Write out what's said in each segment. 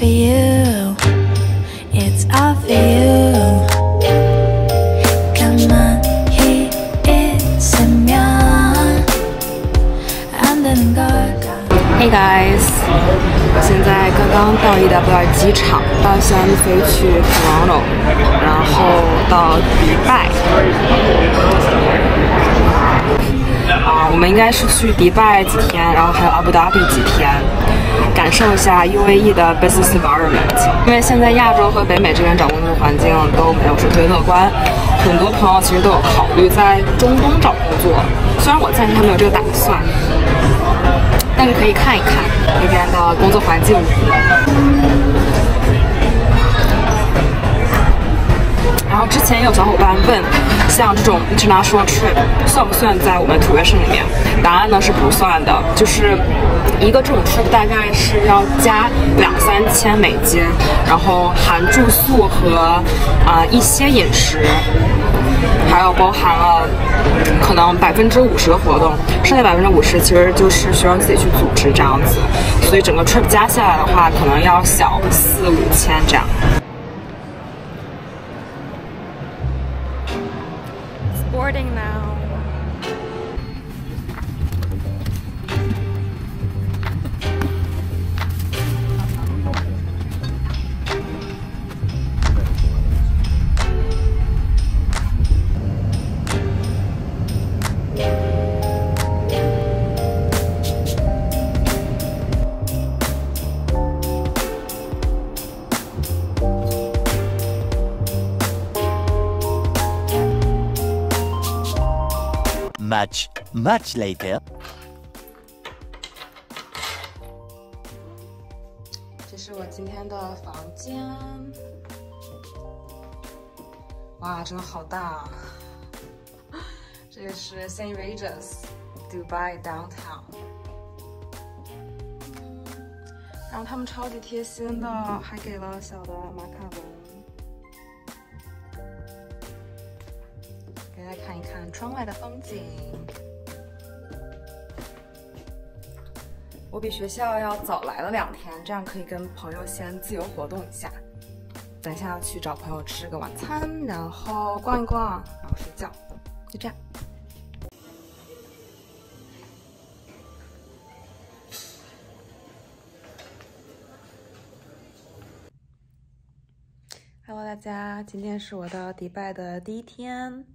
for you. It's all for you. 가만히 있으면 안 되는 걸까? Hey guys，我现在刚刚到 EWR 机场，要先飞去 Toronto，然后到迪拜。 啊，我们应该是去迪拜几天，然后还有阿布达比几天。感受一下 UAE 的 business environment，因为现在亚洲和北美这边找工作环境都没有说特别乐观，很多朋友其实都有考虑在中东找工作，虽然我暂时还没有这个打算，但是可以看一看那边的工作环境。然后之前有小伙伴问，像这种 international trip 算不算在我们 tuition 里面？答案呢是不算的，就是一个这种 trip 大概是要加两三千美金，然后含住宿和啊一些饮食，还有包含了可能百分之五十的活动，剩下百分之五十其实就是需要自己去组织这样子，所以整个 trip 加下来的话，可能要小四五千这样。recording now. Much, much later. 这是我今天的房间，哇，真的好大！这个是 Saint Regis Dubai Downtown，然后他们超级贴心的，还给了小的马卡龙。窗外的风景。我比学校要早来了两天，这样可以跟朋友先自由活动一下。等一下要去找朋友吃个晚餐，然后逛一逛，然后睡觉，就这样。Hello，大家，今天是我到迪拜的第一天。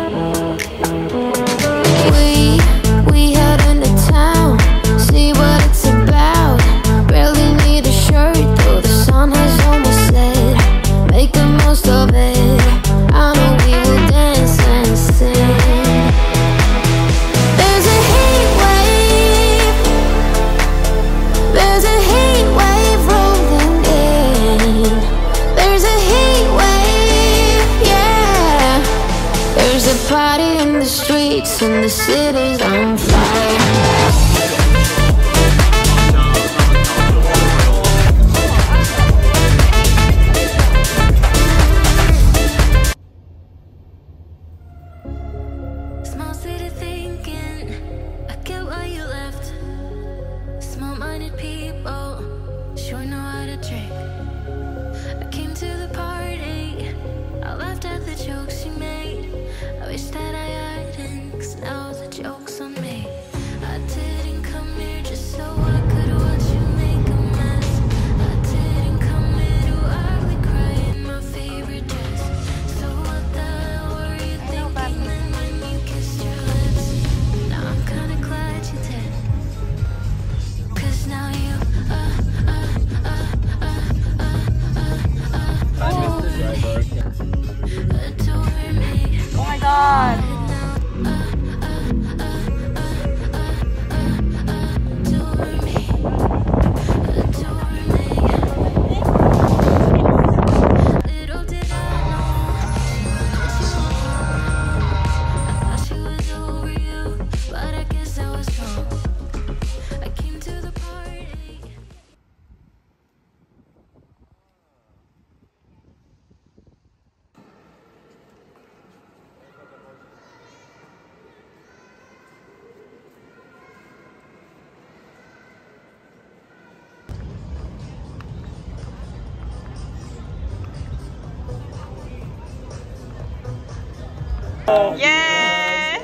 耶！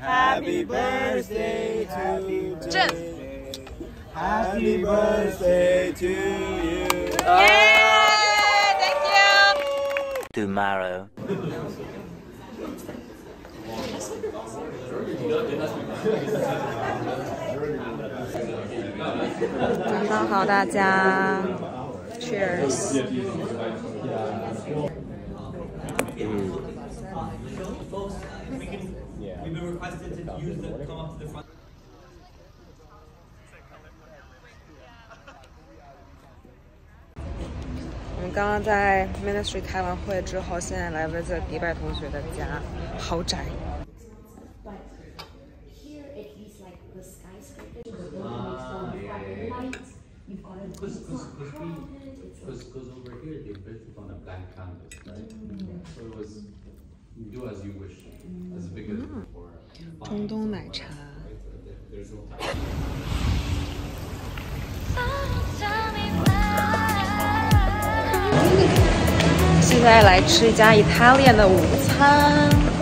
Happy birthday to you. 正 Happy birthday to you. 耶！Thank you。 Tomorrow. 晚上好，大家，Cheers。 我们刚刚在 Ministry 开完会之后，现在来 visit 迪拜同学的家，豪宅。You've got a Because over here they built it on a blank canvas, right? So it was do as you wish, as big as before. 中东奶茶。There's no time. 现在来吃一家 Italian 的午餐。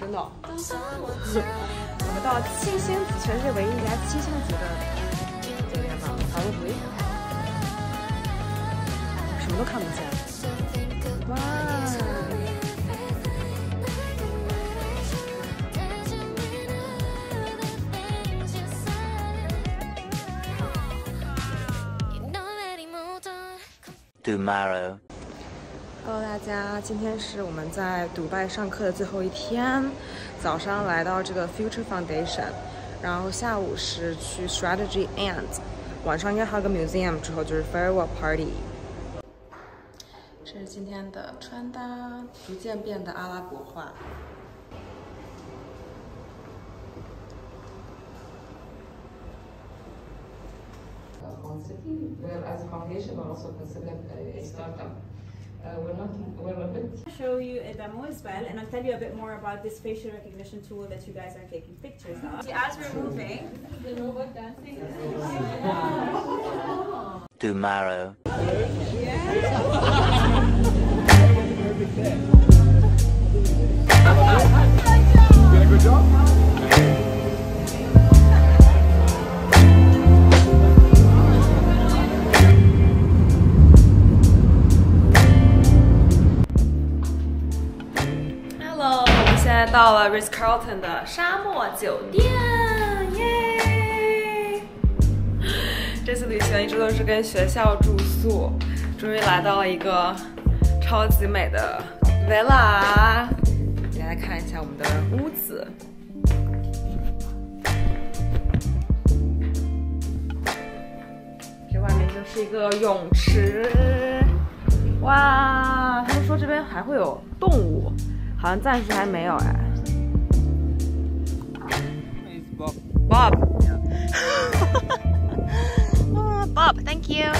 真的，我们到七星子，全世界唯一一家七星级的酒店了，好不对？什么都看不见，哇！Tomorrow. Hello，大家，今天是我们在迪拜上课的最后一天，早上来到这个 Future Foundation，然后下午是去 Strategy and，晚上应该还有个 museum，之后就是 farewell party。这是今天的穿搭，逐渐变得阿拉伯化。Uh, we're not, we're a bit show you a demo as well, and I'll tell you a bit more about this facial recognition tool that you guys are taking pictures of. As we're moving, the robot dancing. Tomorrow. Hello，Ritz Carlton 的沙漠酒店，耶！这次旅行一直都是跟学校住宿，终于来到了一个超级美的 villa，给大家看一下我们的屋子。这外面就是一个泳池，哇！他们说这边还会有动物，好像暂时还没有哎。Bob. oh, Bob, thank you.